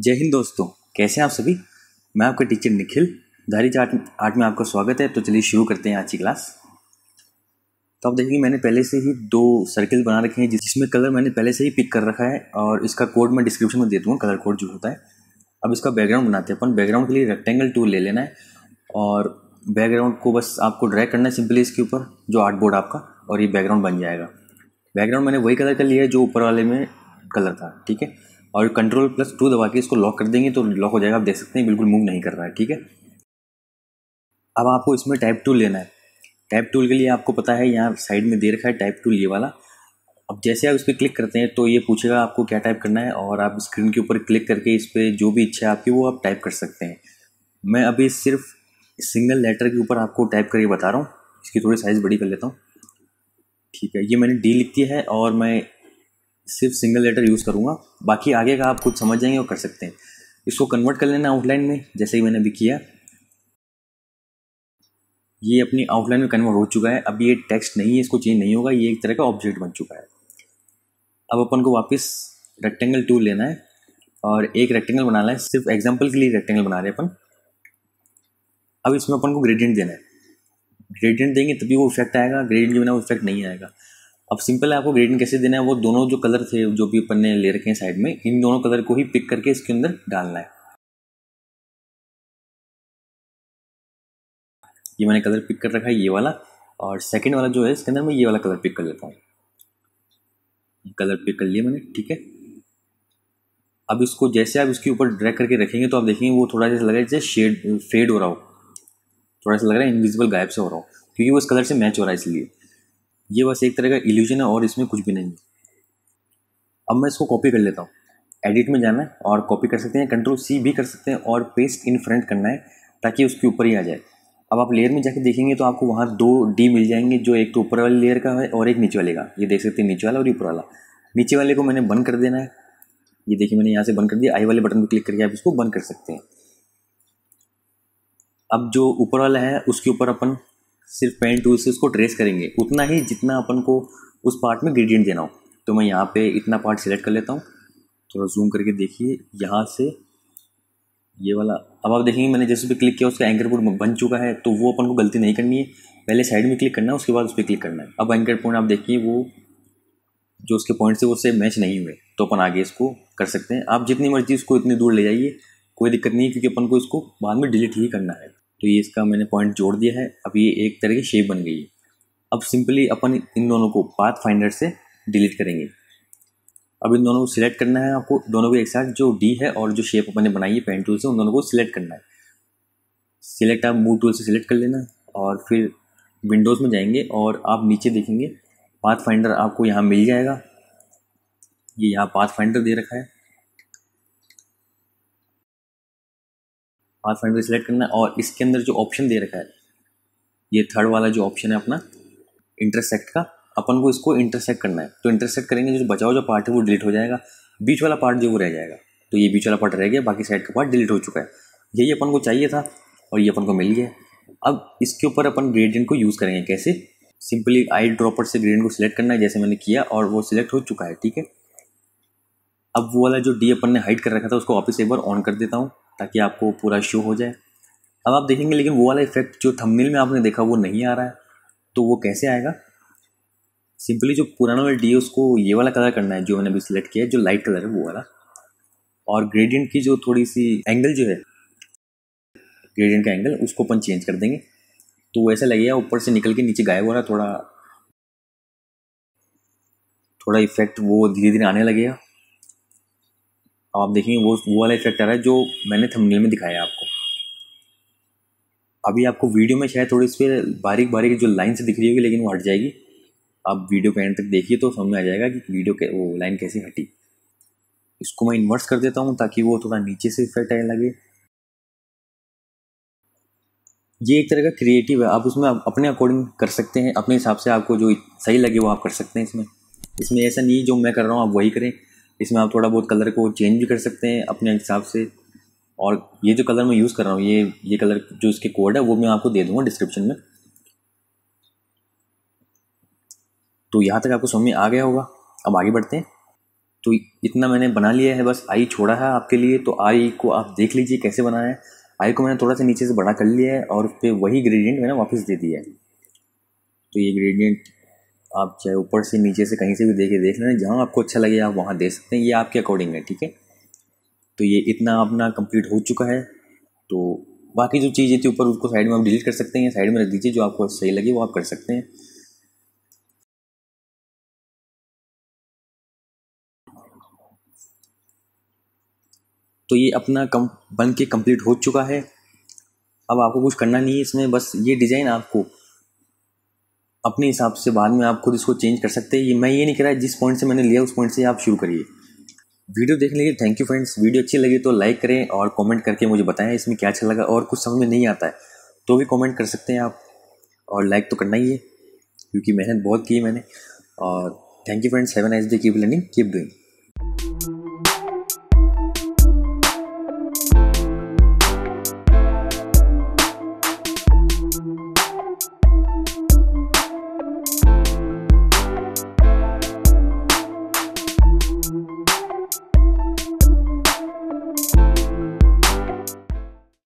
जय हिंद दोस्तों, कैसे हैं आप सभी? मैं आपका टीचर निखिल, धारी आर्ट आर्ट में आपका स्वागत है तो चलिए शुरू करते हैं आज की क्लास तो आप देखेंगे मैंने पहले से ही दो सर्किल बना रखे हैं जिसमें कलर मैंने पहले से ही पिक कर रखा है, और इसका कोड मैं डिस्क्रिप्शन में दे दूँगा कलर कोड जो होता है। अब इसका बैकग्राउंड बनाते हैं अपन। बैकग्राउंड के लिए रेक्टेंगल टूल ले लेना है, और बैकग्राउंड को बस आपको ड्रैग करना है सिंपली इसके ऊपर, जो आर्ट बोर्ड आपका, और ये बैकग्राउंड बन जाएगा। बैकग्राउंड मैंने वही कलर कर लिया है, जो ऊपर वाले में कलर था, ठीक है? और कंट्रोल प्लस टू दबा के इसको लॉक कर देंगे तो लॉक हो जाएगा। आप देख सकते हैं, बिल्कुल मूव नहीं कर रहा है, ठीक है? अब आपको इसमें टाइप टूल लेना है। टाइप टूल के लिए आपको पता है, यहाँ साइड में दे रखा है टाइप टूल ये वाला। अब जैसे आप इस पर क्लिक करते हैं तो ये पूछेगा आपको क्या टाइप करना है और आप स्क्रीन के ऊपर क्लिक करके इस पर जो भी इच्छा है आपकी, वो आप टाइप कर सकते हैं। मैं अभी सिर्फ़ सिंगल लेटर के ऊपर आपको टाइप करके बता रहा हूँ। इसकी थोड़ी साइज़ बड़ी कर लेता हूँ। ठीक है, ये मैंने डी लिख दिया है और मैं सिर्फ़ सिंगल लेटर यूज़ करूँगा। बाकी आगे का आप खुद समझ जाएँगे और कर सकते हैं। इसको कन्वर्ट कर लेना आउटलाइन में, जैसे ही मैंने अभी किया। ये अपनी आउटलाइन में कन्वर्ट हो चुका है। अब ये टेक्स्ट नहीं है, इसको चेंज नहीं होगा। ये एक तरह का ऑब्जेक्ट बन चुका है। अब अपन को वापस रेक्टेंगल टूल लेना है। और एक रेक्टेंगल बनाना है। सिर्फ़ एग्ज़ाम्पल के लिए रेक्टेंगल बना रहे हैं अपन। अब इसमें अपन को ग्रेडियंट देना है। ग्रेडियंट देंगे तभी वो इफ़ेक्ट आएगा। ग्रेडियंट के बिना वो इफ़ेक्ट नहीं आएगा। अब सिंपल है, आपको ग्रेडिंग कैसे देना है, वो दोनों जो कलर थे, जो भी अपन ने ले रखे हैं साइड में, इन दोनों कलर को ही पिक करके इसके अंदर डालना है। ये मैंने कलर पिक कर रखा है, ये वाला, और सेकंड वाला जो है, इसके अंदर मैं ये वाला कलर पिक कर लेता हूँ। कलर पिक कर लिया मैंने, ठीक है? अब इसको जैसे आप इसके ऊपर ड्रैग करके रखेंगे तो आप देखेंगे वो थोड़ा सा लग रहा है, जैसे शेड फेड हो रहा हो। थोड़ा सा लग रहा है इनविजिबल गायब से हो रहा हो, क्योंकि वो इस कलर से मैच हो रहा है इसलिए। ये बस एक तरह का इल्यूजन है और इसमें कुछ भी नहीं है। अब मैं इसको कॉपी कर लेता हूँ। एडिट में जाना है और कॉपी कर सकते हैं कंट्रोल सी भी कर सकते हैं और पेस्ट इन फ्रंट करना है ताकि उसके ऊपर ही आ जाए। अब आप लेयर में जाके देखेंगे तो आपको वहाँ दो डी मिल जाएँगे, जो एक तो ऊपर वाले लेयर का है और एक नीचे वाले का। ये देख सकते हैं नीचे वाला और ऊपर वाला। नीचे वाले को मैंने बंद कर देना है। ये देखिए मैंने यहाँ से बंद कर दिया। आई वाले बटन पर क्लिक करके आप इसको बंद कर सकते हैं। अब जो ऊपर वाला है, उसके ऊपर अपन सिर्फ़ पेन टूल से उसको ट्रेस करेंगे। उतना ही जितना अपन को उस पार्ट में ग्रेडियंट देना हो। तो मैं यहाँ पे इतना पार्ट सिलेक्ट कर लेता हूँ। थोड़ा जूम करके देखिए, यहाँ से ये वाला। अब आप देखेंगे, मैंने जैसे भी क्लिक किया, उसका एंकर बोर्ड बन चुका है तो वो अपन को गलती नहीं करनी है। पहले साइड में क्लिक करना है, उसके बाद उस पर क्लिक करना है। अब एंकर पॉइंट आप देखिए, वो जो उसके पॉइंट से वो उससे मैच नहीं हुए। तो अपन आगे इसको कर सकते हैं। आप जितनी मर्ज़ी उसको इतनी दूर ले जाइए, कोई दिक्कत नहीं क्योंकि अपन को इसको बाद में डिलीट ही करना है। तो ये इसका मैंने पॉइंट जोड़ दिया है। अब ये एक तरह की शेप बन गई है। अब सिंपली अपन इन दोनों को पाथ फाइंडर से डिलीट करेंगे। अब इन दोनों को सिलेक्ट करना है आपको। दोनों को एक साथ जो डी है और जो शेप अपन ने बनाई है पेन टूल से, उन दोनों को सिलेक्ट करना है। सिलेक्ट आप मूव टूल से सिलेक्ट कर लेना और फिर विंडोज़ में जाएँगे और आप नीचे देखेंगे पाथ फाइंडर आपको यहाँ मिल जाएगा। ये यहाँ पाथ फाइंडर दे रखा है। पाथ फाइंडर सेलेक्ट करना है और इसके अंदर जो ऑप्शन दे रखा है, ये थर्ड वाला जो ऑप्शन है अपना इंटरसेक्ट का, अपन को इसको इंटरसेक्ट करना है। तो इंटरसेक्ट करेंगे, जो बचाओ जो पार्ट है, वो डिलीट हो जाएगा। बीच वाला पार्ट जो वो रह जाएगा। तो ये बीच वाला पार्ट रह गया, बाकी साइड का पार्ट डिलीट हो चुका है। यही अपन को चाहिए था और ये अपन को मिल गया। अब इसके ऊपर अपन ग्रेडियंट को यूज़ करेंगे कैसे? सिंपली आई ड्रॉपर से ग्रेडियंट को सिलेक्ट करना है, जैसे मैंने किया और वो सिलेक्ट हो चुका है, ठीक है? अब वो वाला जो डी अपन ने हाइड कर रखा था, उसको वापस एक बार ऑन कर देता हूँ। ताकि आपको पूरा शो हो जाए। अब आप देखेंगे, लेकिन वो वाला इफ़ेक्ट जो थंबनेल में आपने देखा, वो नहीं आ रहा है। तो वो कैसे आएगा? सिंपली जो पुराना वाला डी है उसको ये वाला कलर करना है, जो मैंने अभी सिलेक्ट किया है, जो लाइट कलर है, वो वाला। और ग्रेडियंट की जो थोड़ी सी एंगल जो है ग्रेडियंट का एंगल उसको अपन चेंज कर देंगे। तो ऐसा लगेगा, ऊपर से निकल के नीचे गायब हो रहा थोड़ा थोड़ा इफ़ेक्ट वो धीरे धीरे आने लगेगा। आप देखेंगे वो वो वाला इफ़ेक्ट आ रहा है जो मैंने थंबनेल में दिखाया आपको। अभी आपको वीडियो में शायद थोड़ी सी बारीक बारीक जो लाइन से दिख रही होगी, लेकिन वो हट जाएगी। आप वीडियो के एंड तक देखिए तो समझ में आ जाएगा कि वीडियो के, वो लाइन कैसे हटी। इसको मैं इन्वर्स कर देता हूँ ताकि वो थोड़ा नीचे से इफ़ेक्ट आने लगे। ये एक तरह का क्रिएटिव है। आप उसमें आप अपने अकॉर्डिंग कर सकते हैं। अपने हिसाब से आपको जो सही लगे वो आप कर सकते हैं इसमें। इसमें ऐसा नहीं जो मैं कर रहा हूँ, आप वही करें। इसमें आप थोड़ा बहुत कलर को चेंज भी कर सकते हैं अपने हिसाब से। और ये जो कलर मैं यूज़ कर रहा हूँ, ये ये कलर जो इसके कोड है, वो मैं आपको दे दूँगा डिस्क्रिप्शन में। तो यहाँ तक आपको समझ में आ गया होगा। अब आगे बढ़ते हैं। तो इतना मैंने बना लिया है, बस आई छोड़ा है आपके लिए। तो आई को आप देख लीजिए कैसे बनाया है। आई को मैंने थोड़ा सा नीचे से बड़ा कर लिया है और फिर वही ग्रेडियंट मैंने वापस दे दिया है। तो ये ग्रेडियंट आप चाहे ऊपर से नीचे से कहीं से भी देखे, देख लेना, जहाँ आपको अच्छा लगे आप वहाँ दे सकते हैं। ये आपके अकॉर्डिंग है, ठीक है? तो ये इतना अपना कंप्लीट हो चुका है। तो बाकी जो चीज़ें थी ऊपर, उसको साइड में आप डिलीट कर सकते हैं साइड में रख दीजिए, जो आपको सही लगे, वो आप कर सकते हैं। तो ये अपना कम, बन के कंप्लीट हो चुका है। अब आपको कुछ करना नहीं है इसमें, बस ये डिज़ाइन आपको अपने हिसाब से बाद में आप खुद इसको चेंज कर सकते हैं। ये मैं ये नहीं कह रहा जिस पॉइंट से मैंने लिया, उस पॉइंट से आप शुरू करिए। वीडियो देखने के लिए थैंक यू फ्रेंड्स वीडियो अच्छी लगी तो लाइक करें और कमेंट करके मुझे बताएँ इसमें क्या अच्छा लगा और कुछ समझ में नहीं आता है। तो भी कमेंट कर सकते हैं आप और लाइक तो करना ही है, क्योंकि मेहनत बहुत की है मैंने। और thank you friends seven H day keep learning keep doing